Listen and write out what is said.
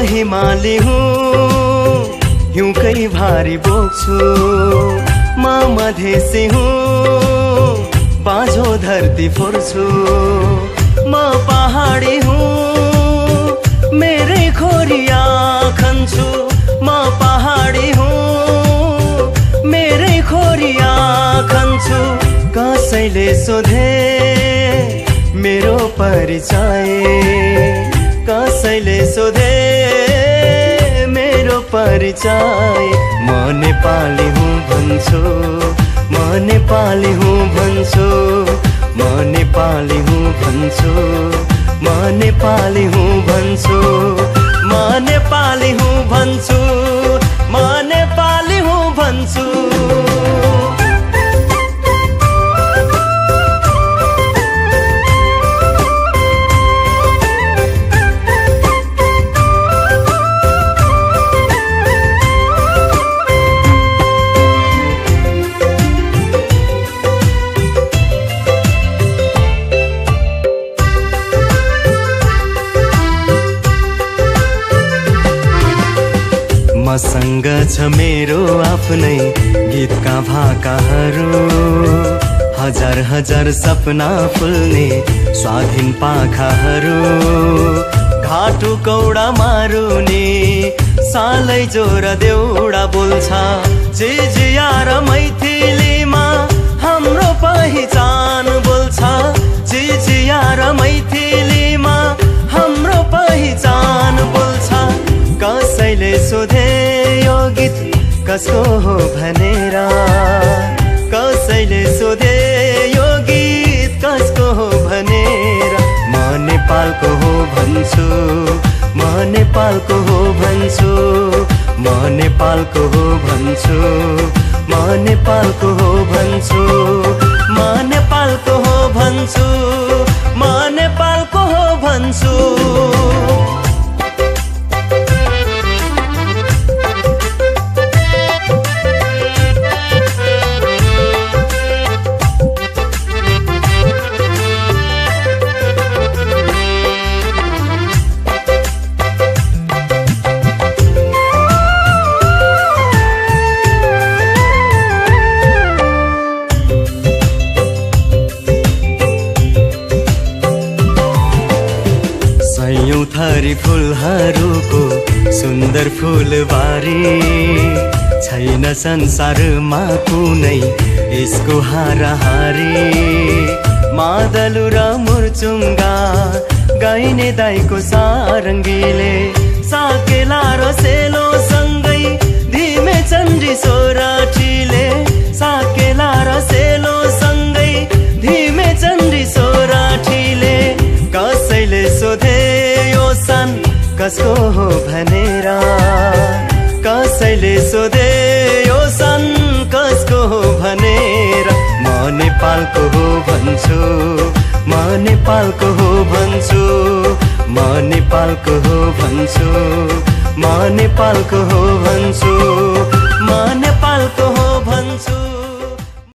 हिमाली हुँ। हिउँकै भारी बोक्छु। म मधेसी हुँ। बाँझो धरती फोर्छु। म पहाडी हुँ। मेरै खोरिया खन्छु। म पहाडी हुँ। मेरै खोरिया खन्छु। कसैले सोधे मेरो परिचय। कसैले सोधे परिचय। म नेपाली हुँ भन्छु म नेपाली हुँ भन्छु म नेपाली हुँ भन्छु म नेपाली हुँ भन्छु। मसँग छ मेरो आफ्नै गीतका भाकाहरू हजार हजार सपना फुल्ने स्वाधीन पाखाहरू। घाटु कौडा मारुने सालै जोर देउडा बोल्छ। जे जिया र मैथिलीमा कसको हो भनेर कसैले सोधे यो गीत कसको हो भनेर म नेपालको हो भन्छु म नेपालको हो भन्छु म नेपालको हो भन्छु म नेपालको हो भन्छु म नेपालको हो भन्छु। फुलहरूको सुन्दर फुलबारी छैन संसारमा कुनै यसको हाराहारी। मादलु र मुर्चुङ्गा गाइने दाइको सारङ्गीले साकेला र सेलो सँगै धिमे चन्द्री सोराठीले कसको हो भनेर कसैले सोधे? यो सन कसको हो भनेर म नेपालको हो भन्छु। म नेपालको हो भन्छु। म नेपालको हो भन्छु। म नेपालको हो भन्छु। म नेपालको हो भन्छु।